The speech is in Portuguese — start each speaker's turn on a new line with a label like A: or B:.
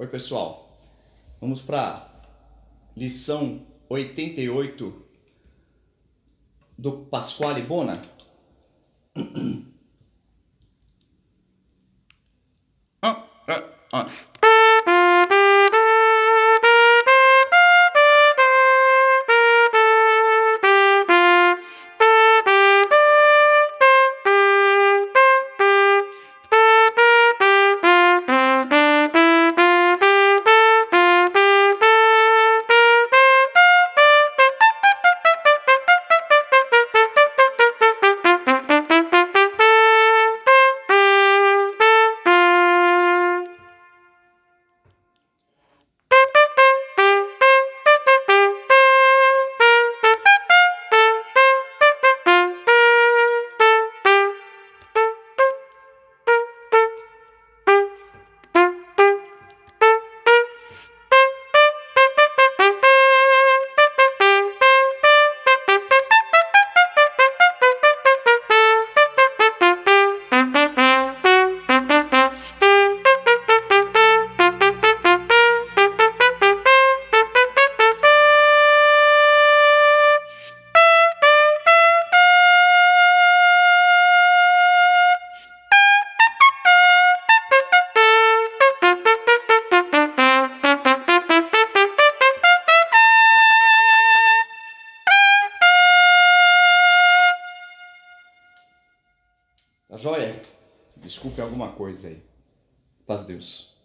A: Oi, pessoal. Vamos para lição 88 do Pasquale Bona. Ah, ah, ah. Tá joia? Desculpe alguma coisa aí. Paz Deus.